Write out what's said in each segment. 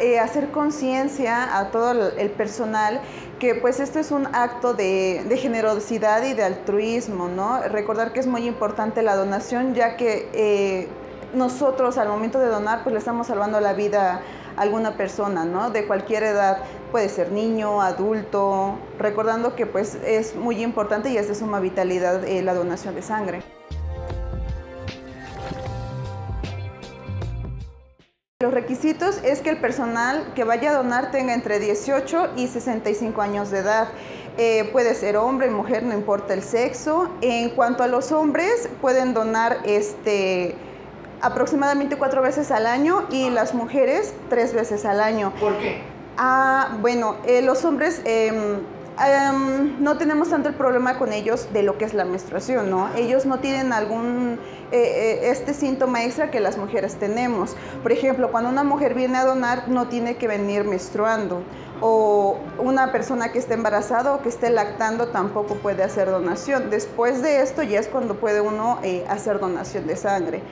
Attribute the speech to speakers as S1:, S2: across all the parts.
S1: eh, hacer conciencia a todo el personal que pues esto es un acto de, generosidad y de altruismo, ¿no? Recordar que es muy importante la donación, ya que eh, nosotros al momento de donar pues le estamos salvando la vida a alguna persona, ¿no? De cualquier edad, puede ser niño, adulto, recordando que pues es muy importante y es de suma vitalidad eh, la donación de sangre. Los requisitos es que el personal que vaya a donar tenga entre 18 y 65 años de edad. Eh, puede ser hombre, mujer, no importa el sexo. En cuanto a los hombres, pueden donar este, aproximadamente cuatro veces al año y las mujeres tres veces al año.
S2: ¿Por qué?
S1: Ah, bueno, eh, los hombres em, Em, no tenemos tanto el problema con ellos de lo que es la menstruación, ¿no? Ellos no tienen algún, eh, eh, este síntoma extra que las mujeres tenemos. Por ejemplo, cuando una mujer viene a donar, no tiene que venir menstruando. O una persona que esté embarazada o que esté lactando tampoco puede hacer donación. Después de esto ya es cuando puede uno eh, hacer donación de sangre.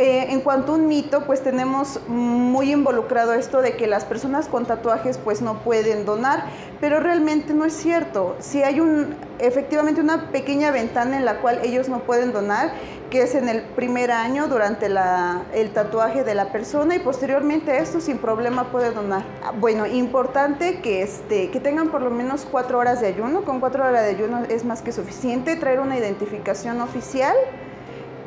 S1: Eh, en cuanto a un mito, pues tenemos muy involucrado esto de que las personas con tatuajes pues no pueden donar, pero realmente no es cierto. Si hay un, efectivamente una pequeña ventana en la cual ellos no pueden donar, que es en el primer año durante el tatuaje de la persona y posteriormente esto sin problema puede donar. Bueno, importante que, este, que tengan por lo menos cuatro horas de ayuno, con cuatro horas de ayuno es más que suficiente, traer una identificación oficial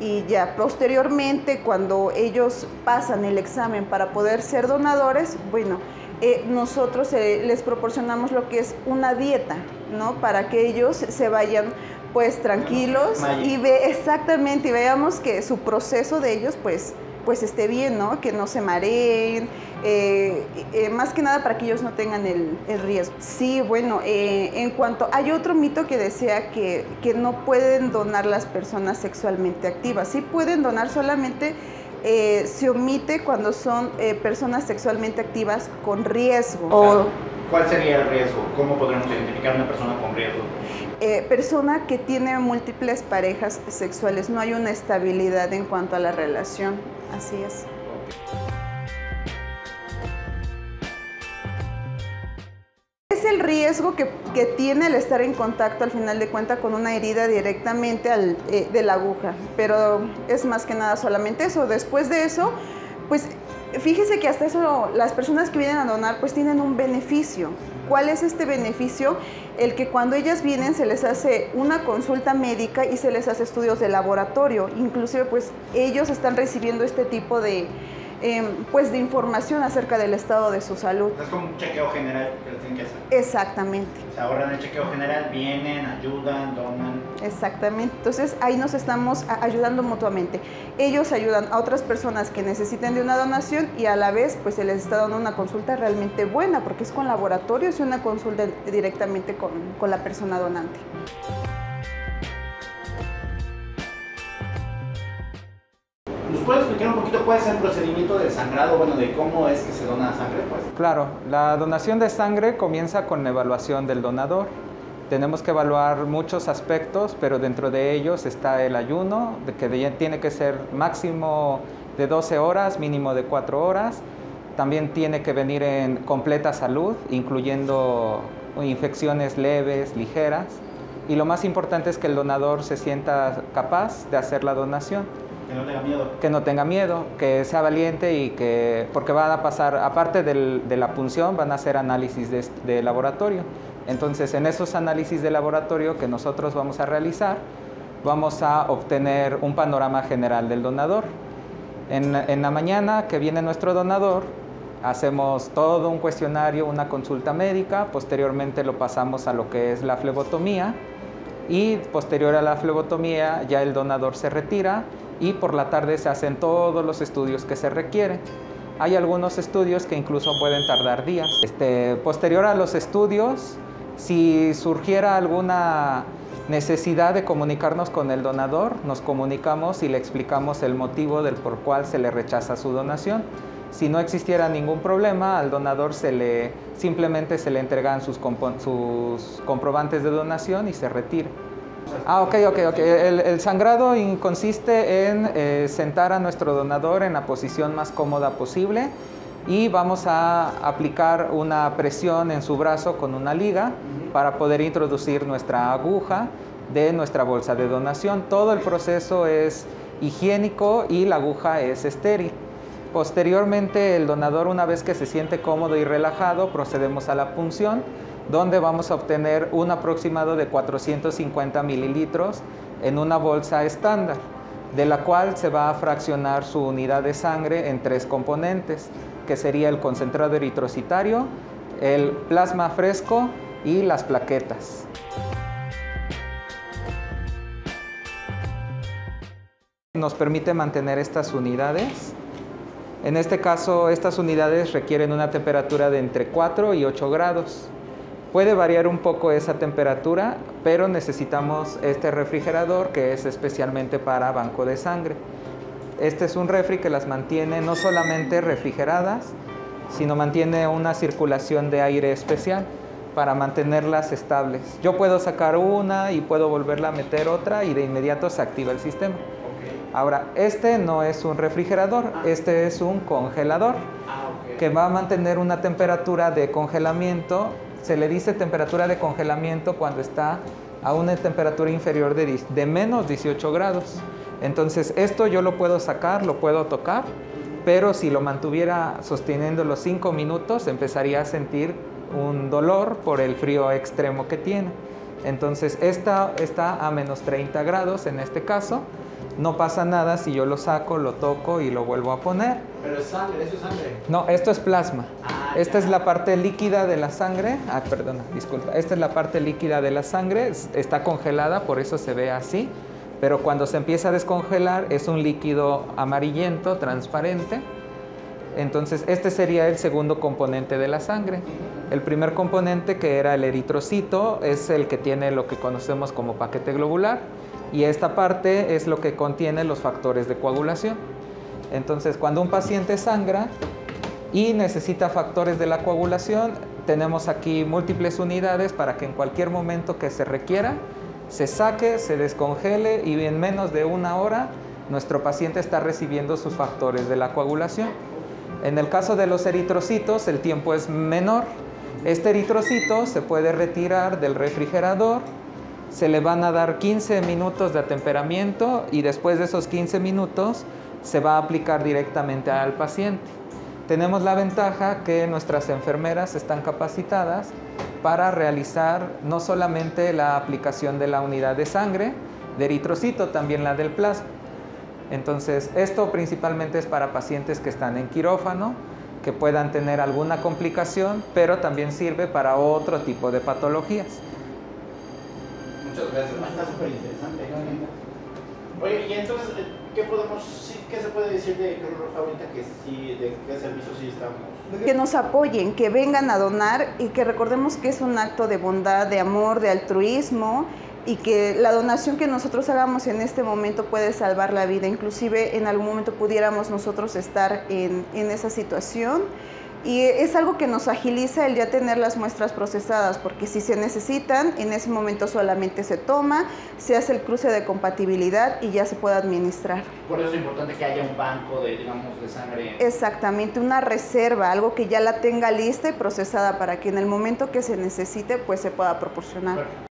S1: y ya posteriormente cuando ellos pasan el examen para poder ser donadores, bueno, eh, nosotros eh, les proporcionamos lo que es una dieta, ¿no? Para que ellos se vayan pues tranquilos y ve exactamente y veamos que su proceso de ellos pues pues esté bien, ¿no? Que no se mareen, eh, eh, más que nada para que ellos no tengan el, riesgo. Sí, bueno, eh, en cuanto, hay otro mito que decía que, que, no pueden donar las personas sexualmente activas, sí pueden donar solamente... se omite cuando son personas sexualmente activas con riesgo.
S2: ¿Cuál sería el riesgo? ¿Cómo podremos identificar una persona con riesgo?
S1: persona que tiene múltiples parejas sexuales, no hay una estabilidad en cuanto a la relación. Así es. Es el riesgo que, tiene el estar en contacto al final de cuentas con una herida directamente al, eh, de la aguja, pero es más que nada solamente eso. Después de eso, pues fíjese que hasta eso las personas que vienen a donar pues tienen un beneficio. ¿Cuál es este beneficio? El que cuando ellas vienen se les hace una consulta médica y se les hace estudios de laboratorio. Inclusive pues ellos están recibiendo este tipo de, Em, pues de información acerca del estado de su salud.
S2: Es como un chequeo general que lo tienen que hacer.
S1: Exactamente.
S2: Se ahorran el chequeo general, vienen, ayudan, donan.
S1: Exactamente. Entonces ahí nos estamos ayudando mutuamente. Ellos ayudan a otras personas que necesiten de una donación y a la vez pues se les está dando una consulta realmente buena porque es con laboratorios y una consulta directamente con, con la persona donante.
S2: ¿Nos puede explicar un poquito cuál es el procedimiento del sangrado, bueno, de cómo es que se dona sangre? Pues?
S3: Claro, la donación de sangre comienza con la evaluación del donador. Tenemos que evaluar muchos aspectos, pero dentro de ellos está el ayuno, que tiene que ser máximo de 12 horas, mínimo de 4 horas. También tiene que venir en completa salud, incluyendo infecciones leves, ligeras. Y lo más importante es que el donador se sienta capaz de hacer la donación.
S2: Que no tenga miedo.
S3: Que no tenga miedo, que sea valiente y que, porque van a pasar, aparte de la punción, van a hacer análisis de, laboratorio. Entonces, en esos análisis de laboratorio que nosotros vamos a realizar, vamos a obtener un panorama general del donador. En, en, la mañana que viene nuestro donador, hacemos todo un cuestionario, una consulta médica, posteriormente lo pasamos a lo que es la flebotomía y posterior a la flebotomía ya el donador se retira y por la tarde se hacen todos los estudios que se requieren. Hay algunos estudios que incluso pueden tardar días. Este, posterior a los estudios, si surgiera alguna necesidad de comunicarnos con el donador, nos comunicamos y le explicamos el motivo del por cual se le rechaza su donación. Si no existiera ningún problema, al donador se le, simplemente se le entregan sus, sus comprobantes de donación y se retira. Ah, ok, ok, ok. El, sangrado consiste en eh, sentar a nuestro donador en la posición más cómoda posible y vamos a aplicar una presión en su brazo con una liga para poder introducir nuestra aguja de nuestra bolsa de donación. Todo el proceso es higiénico y la aguja es estéril. Posteriormente, el donador, una vez que se siente cómodo y relajado, procedemos a la punción, donde vamos a obtener un aproximado de 450 mililitros en una bolsa estándar, de la cual se va a fraccionar su unidad de sangre en tres componentes, que sería el concentrado eritrocitario, el plasma fresco y las plaquetas. Nos permite mantener estas unidades en este caso, estas unidades requieren una temperatura de entre 4 y 8 grados. Puede variar un poco esa temperatura, pero necesitamos este refrigerador que es especialmente para banco de sangre. Este es un refri que las mantiene no solamente refrigeradas, sino mantiene una circulación de aire especial para mantenerlas estables. Yo puedo sacar una y puedo volverla a meter otra y de inmediato se activa el sistema. Ahora, este no es un refrigerador, ah. este es un congelador ah, que va a mantener una temperatura de congelamiento. Se le dice temperatura de congelamiento cuando está a una temperatura inferior de, de menos 18 grados. Entonces, esto yo lo puedo sacar, lo puedo tocar, pero si lo mantuviera sosteniendo los 5 minutos, empezaría a sentir un dolor por el frío extremo que tiene. Entonces, esta está a menos 30 grados en este caso no pasa nada si yo lo saco, lo toco y lo vuelvo a poner.
S2: Pero es sangre, eso es sangre.
S3: No, esto es plasma. Ah, Esta es la parte líquida de la sangre. Ah, perdona, disculpa. Esta es la parte líquida de la sangre. Está congelada, por eso se ve así. Pero cuando se empieza a descongelar es un líquido amarillento, transparente. Entonces, este sería el segundo componente de la sangre. El primer componente, que era el eritrocito, es el que tiene lo que conocemos como paquete globular y esta parte es lo que contiene los factores de coagulación. Entonces, cuando un paciente sangra y necesita factores de la coagulación, tenemos aquí múltiples unidades para que en cualquier momento que se requiera, se saque, se descongele y en menos de una hora nuestro paciente está recibiendo sus factores de la coagulación. En el caso de los eritrocitos, el tiempo es menor. Este eritrocito se puede retirar del refrigerador se le van a dar 15 minutos de atemperamiento y después de esos 15 minutos se va a aplicar directamente al paciente. Tenemos la ventaja que nuestras enfermeras están capacitadas para realizar no solamente la aplicación de la unidad de sangre, de eritrocito, también la del plasma. Entonces, esto principalmente es para pacientes que están en quirófano, que puedan tener alguna complicación, pero también sirve para otro tipo de patologías.
S2: Muchas gracias, está súper interesante. Oye, y entonces, ¿qué se puede decir de Cruz Roja ahorita que sí, de qué servicio sí estamos?
S1: Que nos apoyen, que vengan a donar y que recordemos que es un acto de bondad, de amor, de altruismo y que la donación que nosotros hagamos en este momento puede salvar la vida. Inclusive en algún momento pudiéramos nosotros estar en, en esa situación y es algo que nos agiliza el ya tener las muestras procesadas, porque si se necesitan, en ese momento solamente se toma, se hace el cruce de compatibilidad y ya se puede administrar.
S2: Por eso es importante que haya un banco de, digamos, de sangre.
S1: Exactamente, una reserva, algo que ya la tenga lista y procesada para que en el momento que se necesite, pues se pueda proporcionar.